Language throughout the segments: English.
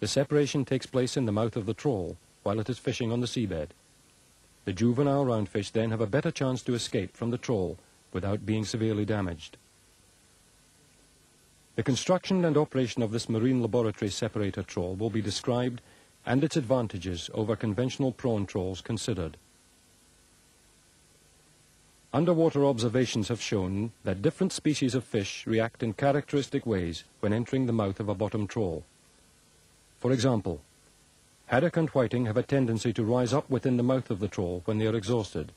the separation takes place in the mouth of the trawl while it is fishing on the seabed. The juvenile roundfish then have a better chance to escape from the trawl without being severely damaged. The construction and operation of this marine laboratory separator trawl will be described and its advantages over conventional prawn trawls considered. Underwater observations have shown that different species of fish react in characteristic ways when entering the mouth of a bottom trawl. For example, haddock and whiting have a tendency to rise up within the mouth of the trawl when they are exhausted.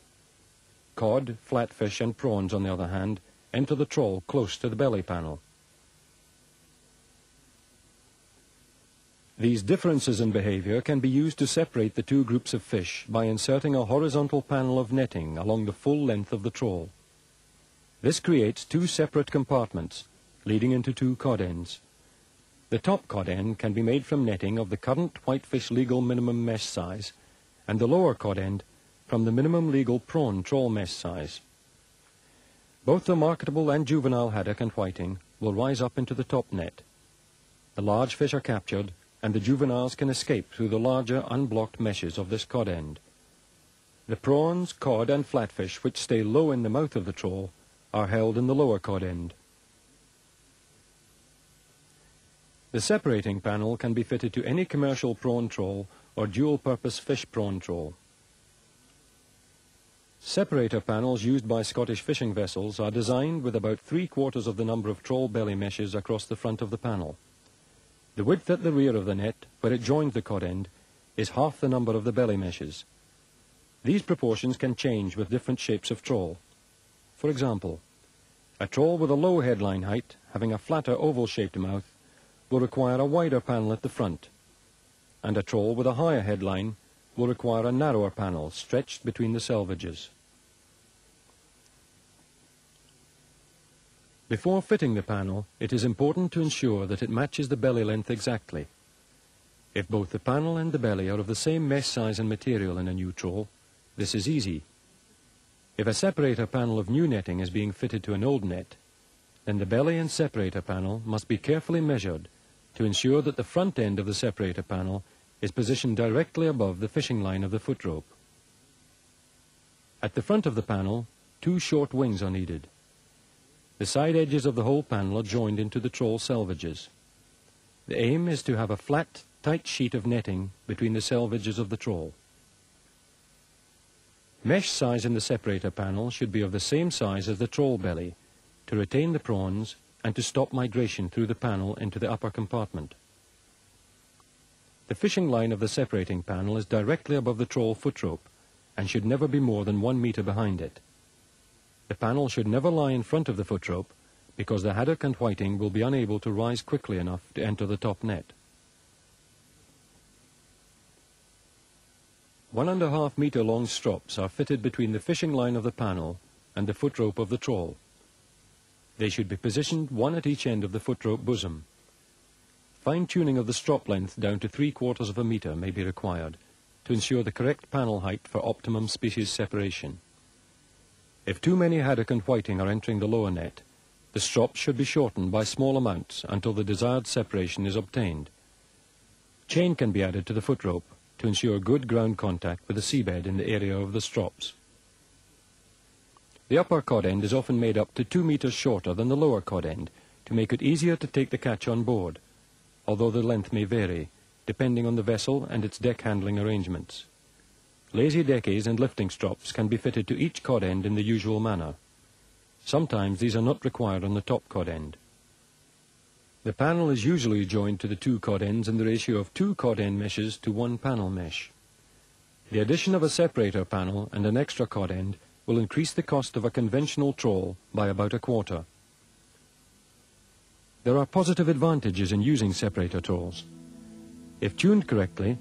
Cod, flatfish, and prawns, on the other hand, enter the trawl close to the belly panel. These differences in behavior can be used to separate the two groups of fish by inserting a horizontal panel of netting along the full length of the trawl. This creates two separate compartments, leading into two cod ends. The top cod end can be made from netting of the current whitefish legal minimum mesh size, and the lower cod end from the minimum legal prawn trawl mesh size. Both the marketable and juvenile haddock and whiting will rise up into the top net. The large fish are captured and the juveniles can escape through the larger unblocked meshes of this cod end. The prawns, cod, and flatfish which stay low in the mouth of the trawl are held in the lower cod end. The separating panel can be fitted to any commercial prawn trawl or dual-purpose fish prawn trawl. Separator panels used by Scottish fishing vessels are designed with about three-quarters of the number of trawl belly meshes across the front of the panel. The width at the rear of the net, where it joins the cod end, is half the number of the belly meshes. These proportions can change with different shapes of trawl. For example, a trawl with a low headline height, having a flatter oval-shaped mouth, will require a wider panel at the front, and a trawl with a higher headline will require a narrower panel stretched between the selvages. Before fitting the panel, it is important to ensure that it matches the belly length exactly. If both the panel and the belly are of the same mesh size and material in a new trawl, this is easy. If a separator panel of new netting is being fitted to an old net, then the belly and separator panel must be carefully measured to ensure that the front end of the separator panel is positioned directly above the fishing line of the foot rope. At the front of the panel, two short wings are needed. The side edges of the whole panel are joined into the trawl selvages. The aim is to have a flat, tight sheet of netting between the selvages of the trawl. Mesh size in the separator panel should be of the same size as the trawl belly to retain the prawns and to stop migration through the panel into the upper compartment. The fishing line of the separating panel is directly above the trawl foot rope and should never be more than one meter behind it. The panel should never lie in front of the foot rope because the haddock and whiting will be unable to rise quickly enough to enter the top net. One and a half meter long strops are fitted between the fishing line of the panel and the foot rope of the trawl. They should be positioned one at each end of the foot rope bosom. Fine-tuning of the strop length down to three quarters of a meter may be required to ensure the correct panel height for optimum species separation. If too many haddock and whiting are entering the lower net, the strops should be shortened by small amounts until the desired separation is obtained. Chain can be added to the foot rope to ensure good ground contact with the seabed in the area of the strops. The upper cod end is often made up to two meters shorter than the lower cod end to make it easier to take the catch on board, although the length may vary, depending on the vessel and its deck handling arrangements. Lazy deckies and lifting strops can be fitted to each cod end in the usual manner. Sometimes these are not required on the top cod end. The panel is usually joined to the two cod ends in the ratio of two cod end meshes to one panel mesh. The addition of a separator panel and an extra cod end will increase the cost of a conventional trawl by about a quarter. There are positive advantages in using separator trawls. If tuned correctly,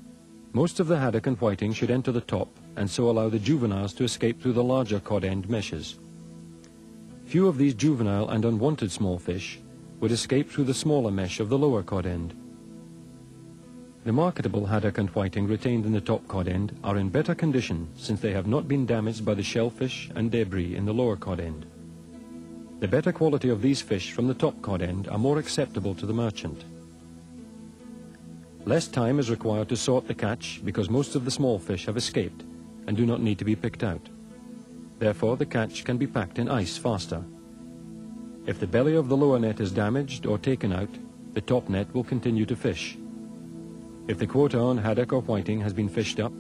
most of the haddock and whiting should enter the top and so allow the juveniles to escape through the larger cod end meshes. Few of these juvenile and unwanted small fish would escape through the smaller mesh of the lower cod end. The marketable haddock and whiting retained in the top cod end are in better condition since they have not been damaged by the shellfish and debris in the lower cod end. The better quality of these fish from the top cod end are more acceptable to the merchant. Less time is required to sort the catch because most of the small fish have escaped and do not need to be picked out. Therefore, the catch can be packed in ice faster. If the belly of the lower net is damaged or taken out, the top net will continue to fish. If the quota on haddock or whiting has been fished up,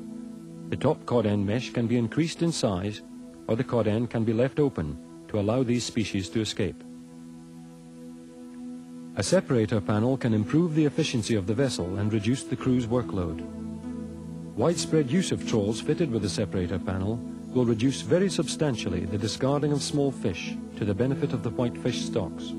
the top cod end mesh can be increased in size or the cod end can be left open to allow these species to escape. A separator panel can improve the efficiency of the vessel and reduce the crew's workload. Widespread use of trawls fitted with a separator panel will reduce very substantially the discarding of small fish to the benefit of the whitefish stocks.